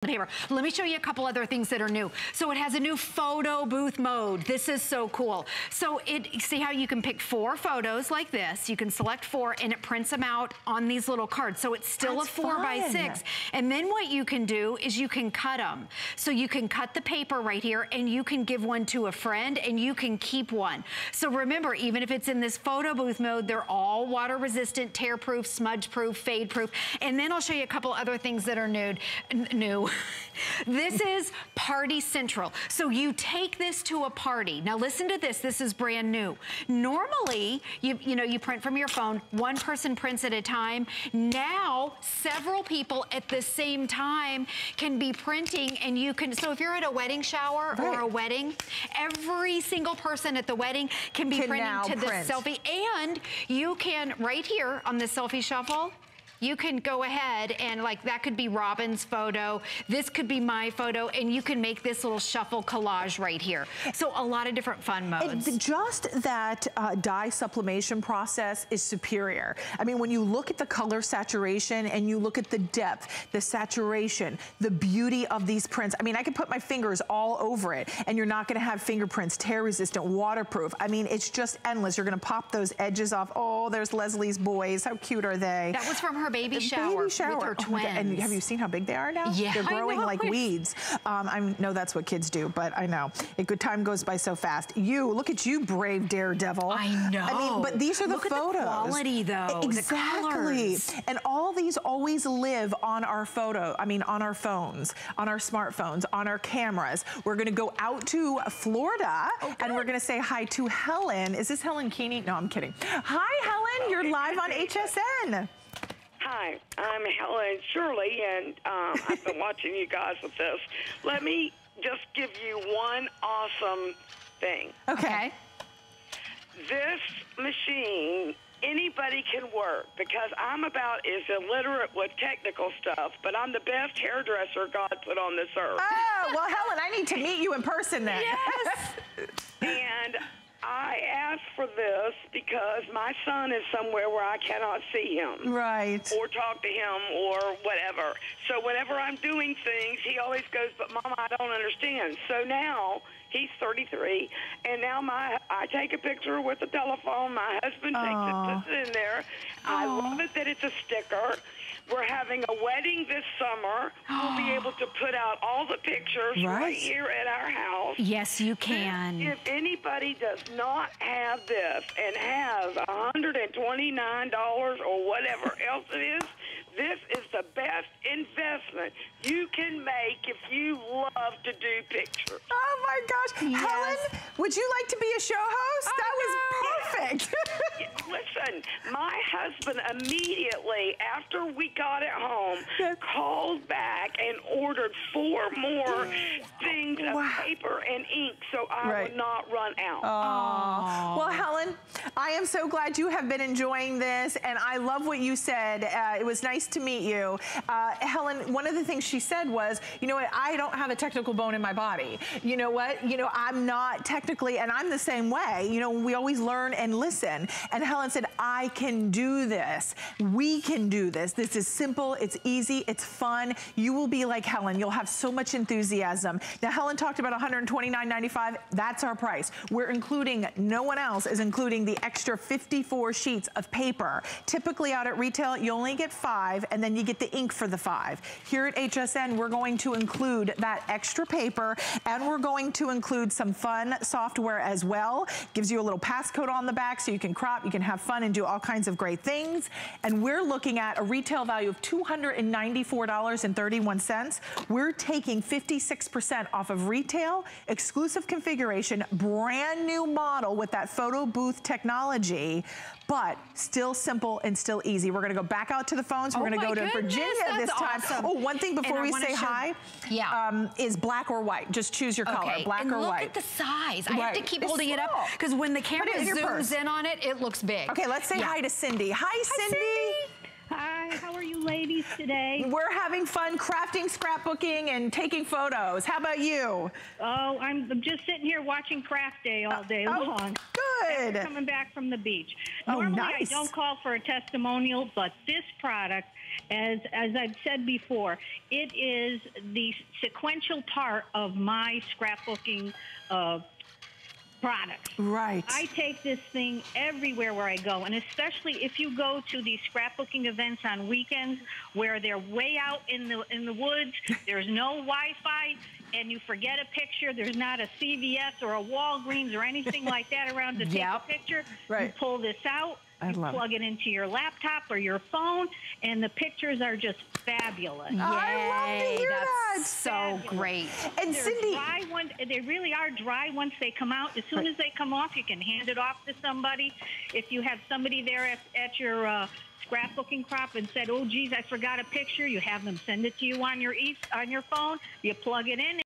the paper. Let me show you a couple other things that are new. So it has a new photo booth mode. This is so cool. So it, see how you can pick four photos like this. You can select four and it prints them out on these little cards. So it's still That's a four fun. by six. And then what you can do is you can cut them. So you can cut the paper right here and you can give one to a friend and you can keep one. So remember, even if it's in this photo booth mode, they're all water resistant, tear proof, smudge proof, fade proof. And then I'll show you a couple other things that are new. new this is Party Central. So you take this to a party. Now listen to this, this is brand new. Normally, you, you know, you print from your phone, one person prints at a time. Now, several people at the same time can be printing and you can, so if you're at a wedding shower right. or a wedding, every single person at the wedding can be can printing to print. the Selphy and you can, right here on the Selphy shuffle, you can go ahead and like that could be Robin's photo, this could be my photo, and you can make this little shuffle collage right here. So a lot of different fun modes. It, just that uh, dye sublimation process is superior. I mean, when you look at the color saturation and you look at the depth, the saturation, the beauty of these prints, I mean, I could put my fingers all over it and you're not gonna have fingerprints, tear resistant, waterproof. I mean, it's just endless. You're gonna pop those edges off. Oh, there's Leslie's boys. How cute are they? That was from her baby shower, baby shower. with her oh and have you seen how big they are now? Yeah, They're growing like weeds. Um, I know that's what kids do, but I know. A good time goes by so fast. You, look at you, brave daredevil. I know. I mean, but these are the look photos. the quality, though. Exactly. And all these always live on our photo, I mean, on our phones, on our smartphones, on our cameras. We're going to go out to Florida, oh, and we're going to say hi to Helen. Is this Helen Keeney? No, I'm kidding. Hi, Helen. You're live on HSN. Hi, I'm Helen Shirley, and um, I've been watching you guys with this. Let me just give you one awesome thing. Okay. This machine, anybody can work because I'm about as illiterate with technical stuff, but I'm the best hairdresser God put on this earth. Oh, well, Helen, I need to meet you in person then. Yes. and I asked for this because my son is somewhere where I cannot see him. Right. Or talk to him or whatever. So whenever I'm doing things, he always goes, but Mama, I don't understand. So now he's 33, and now my I take a picture with the telephone. My husband takes it, puts it in there. Aww. I love it that it's a sticker. We're having a wedding this summer. we'll be able to put out all the pictures right. right, here at our house. Yes, you can. If, if anybody does not have this and has $129 or whatever else it is, this is the best investment you can make if you love to do pictures. Oh my gosh. Yes. Helen, would you like to be a show host? Oh, that was perfect. My husband immediately after we got it home called back and ordered four more things wow. of paper and ink so I right. would not run out. Oh. Well, Helen, I am so glad you have been enjoying this and I love what you said. Uh, it was nice to meet you. Uh, Helen, one of the things she said was, you know what, I don't have a technical bone in my body. You know what, you know, I'm not technically, and I'm the same way. You know, we always learn and listen. And Helen said, I can do this. We can do this. This is simple, it's easy, it's fun. You will be like Helen. You'll have so much enthusiasm. Now, Helen talked about $129.95. That's our price. We're including, no one else is including the extra 54 sheets of paper. Typically out at retail, you only get five, and then you get the ink for the five. Here at HSN, we're going to include that extra paper, and we're going to include some fun software as well. Gives you a little passcode on the back so you can crop, you can have fun and do all kinds of great things. And we're looking at a retail value of $294.31. We're taking 56% off of retail, exclusive configuration, brand new model with that photo booth technology but still simple and still easy. We're gonna go back out to the phones. We're oh gonna go to goodness, Virginia this time. Awesome. Oh, one thing before we say hi yeah. Um, is black or white. Just choose your color, okay. black and or look white. look at the size. Right. I have to keep it's holding small. it up because when the camera in zooms in on it, it looks big. Okay, let's say yeah. hi to Cindy. Hi, hi Cindy. Cindy. Hi, how are you you ladies today? We're having fun crafting, scrapbooking, and taking photos. How about you? Oh, I'm I'm just sitting here watching Craft Day all day Oh, long. Good. Coming back from the beach. Oh, Normally, I don't call for a testimonial, but this product, as as I've said before, it is the sequential part of my scrapbooking uh, products. Right. I take this thing everywhere where I go, and especially if you go to these scrapbooking events on weekends where they're way out in the in the woods. There's no Wi-Fi, and you forget a picture. There's not a CVS or a Walgreens or anything like that around to take Yep. a picture. Right. You pull this out. I you love plug it into your laptop or your phone, and the pictures are just fabulous. I love to Yay, hear that's that. so great. And They're Cindy, dry one, they really are dry once they come out. As soon as they come off, you can hand it off to somebody. If you have somebody there at, at your uh, scrapbooking crop and said, "Oh, geez, I forgot a picture," you have them send it to you on your e- on your phone. You plug it in.